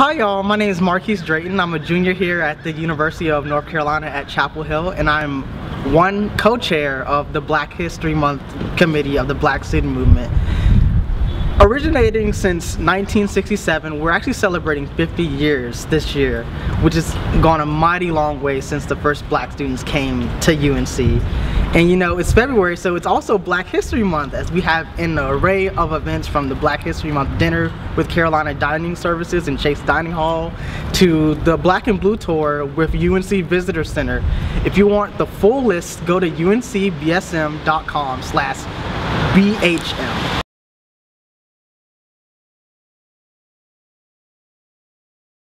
Hi y'all, my name is Marquise Drayton. I'm a junior here at the University of North Carolina at Chapel Hill and I'm one co-chair of the Black History Month Committee of the Black Student Movement. Originating since 1967, we're actually celebrating 50 years this year, which has gone a mighty long way since the first black students came to UNC. And you know, it's February, so it's also Black History Month as we have an array of events from the Black History Month dinner with Carolina Dining Services and Chase Dining Hall to the Black and Blue Tour with UNC Visitor Center. If you want the full list, go to uncbsm.com slash BHM.